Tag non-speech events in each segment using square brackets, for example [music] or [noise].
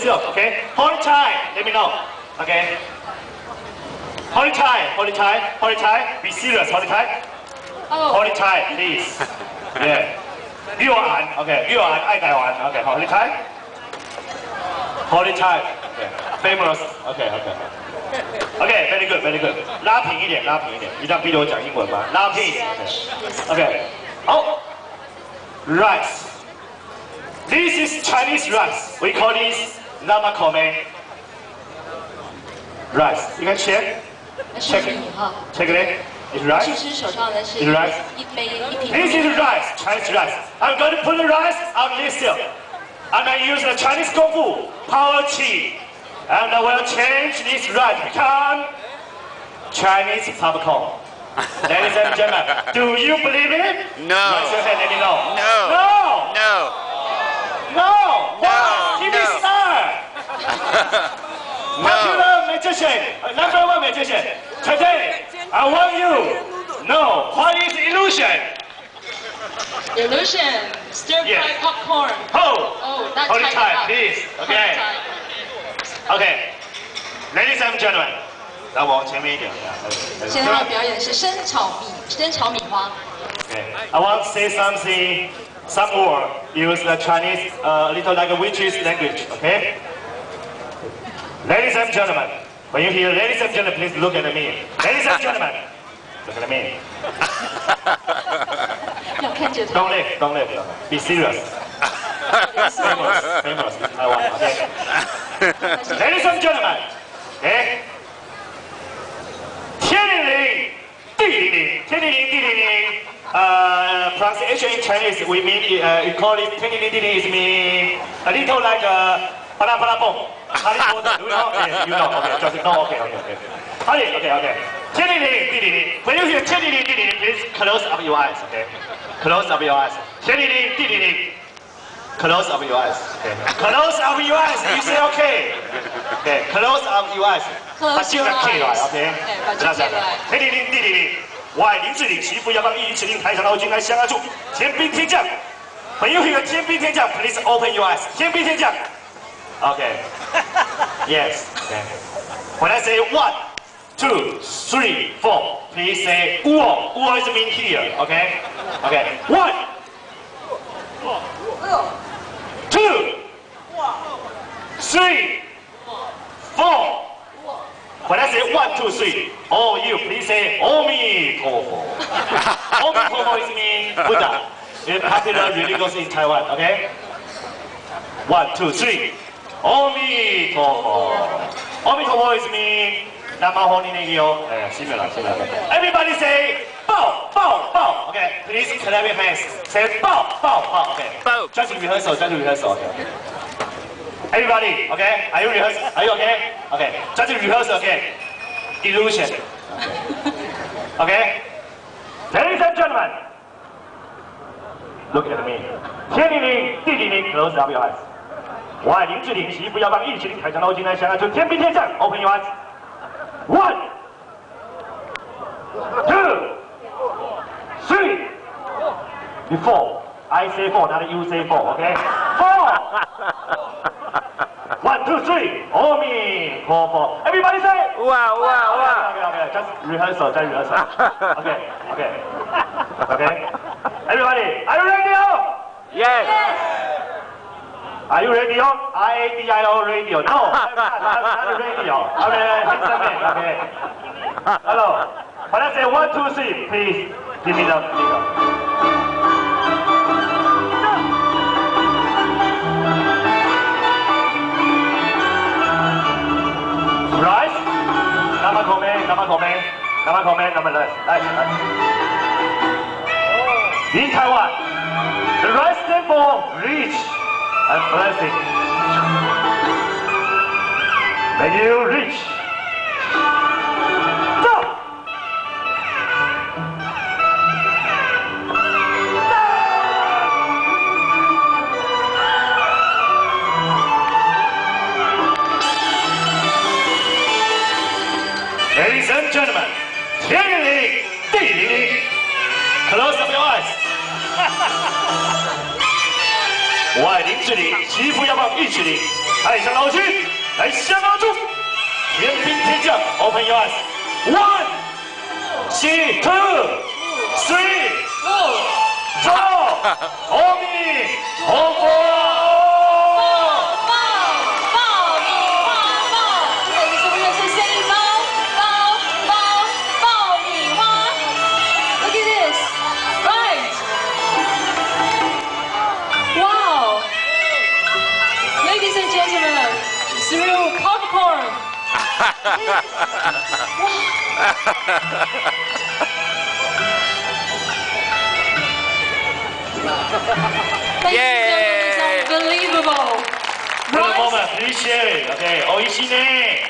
this up, okay? Hold it tight, let me know, okay? Hold it tight, hold it tight, hold it tight. Be serious, hold it tight. Oh. Hold it tight, please. [laughs] Yeah. 比我矮，OK，比我矮，爱改完，OK，好，hold it tight。Hold it tight. Okay. Famous. Okay, okay. Okay, very good, very good. 拉平一点，拉平一点。你这样逼着我讲英文吗？拉平。OK. Okay. 好。Rice. This is Chinese rice. We call this Rama Kome. Right, you can check. Check it. Check it. It's rice. It's rice. This is rice, Chinese rice. I'm going to put the rice on this here. And I use the Chinese Kung Fu, Power Chi. And I will change this rice become Chinese popcorn. Ladies and gentlemen, do you believe it? No. Raise your hand, let me know. No. No. No. Popular magician, uh, number one magician. Today, I want you know what is illusion. Illusion, stir fry Yes. popcorn. Hold. Oh, that's Hold it tight, up. please. Hold Okay. it tight. Okay. Ladies and gentlemen, 来往前面一点。现在要表演的是生炒米，生炒米花。 Okay. I want to say something, some word, use the Chinese, uh, a little like a witch's language, okay? Ladies and gentlemen, when you hear ladies and gentlemen, please look at me. Ladies and gentlemen, look at me. 要看着他 Don't。live, don't live. Be serious. [laughs] Famous, famous in Taiwan, okay? Ladies and gentlemen, okay? 天灵灵，地灵灵，天灵灵，地灵灵。Uh, pronunciation in Chinese, we mean, uh, we call it 天灵灵，地灵灵 is mean a little like a 巴拉巴拉蹦， 哈利波特，do you know? Yes, you know. Okay, just know. Okay, okay, okay. 好的，okay, okay. 天灵灵，地灵灵。When you hear 天灵灵，地灵灵，please close up your eyes, okay? Close up your eyes. 天灵灵，地灵灵。Close up your eyes，OK，close up your eyes. You say okay. Okay. Close up your eyes. Close 把镜子 your 开来 eyes.，OK。对把镜子开来天灵灵，地灵灵。我爱林志玲，媳妇要帮一指令，台上老君来相安住。天兵天将，朋友有天兵天将，Please open your eyes. 天兵天将。，OK Yes. When I say one, two, three, four, please say uo. Uo is mean here. Okay. Okay. One. Two. Three. Four. When I say one, two, three, all you please say Omi Tofo. [laughs] Omi Tofo is mean Buddha. It's popular religious in Taiwan, okay? One, two, three. Omi Tofo. Omi Tofo is mean Namahoni Negio. Eh, similar, similar. Everybody say bow, bow, bow. Okay, please clap your hands. Say bow, bow, bow. Okay. Bow. Just rehearsal, just rehearsal. Okay. okay. Everybody, okay? Are you rehearsing? Are you okay? Okay. Just rehearsal again. Illusion. Okay? Ladies and gentlemen, look at me. 天灵灵，地灵灵，close up your eyes. 我爱林志玲，媳妇要帮一起领台上捞金来相爱，就天兵天将，open your eyes. One, two, three, before. I say four, not you say four, okay? Four! One, two, three. Omi, four, four. Everybody say. Wow, wow, wow. Okay, okay, just rehearsal, just rehearsal. Okay, okay, okay. Everybody, are you ready? Yes. Are you ready? I A D I O radio. No, I'm not, I'm not radio. Okay, fix the man, okay. Hello. When I say one, two, three, please give me the figure. Rice, nama komen, nama komen, nama komen, nama rice, rice, rice. In Taiwan, the rice stand for rich and perfect. You reach ladies and gentlemen, close up your eyes. [laughs] 我爱林志玲，媳妇要抱玉志玲。太上老君，来相拉住，天兵天将，Open your eyes。One, two, three, four. 阿弥陀佛。Yay! and unbelievable. Rice. Mama, please share it. Okay, oishine.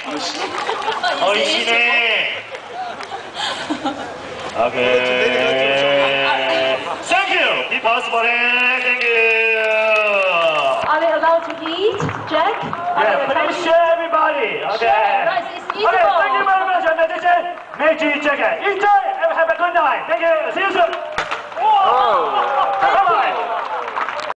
Oishine. Okay. Thank you. Impossible. [laughs] [laughs] Thank you are we allowed to eat, Jack? Are yeah, please share everybody. Okay. Share. Right, it's. Okay, thank you very much, Medici. Meiji Jack. Enjoy and have a good night. Thank you. See you soon. Whoa. Oh. Bye-bye.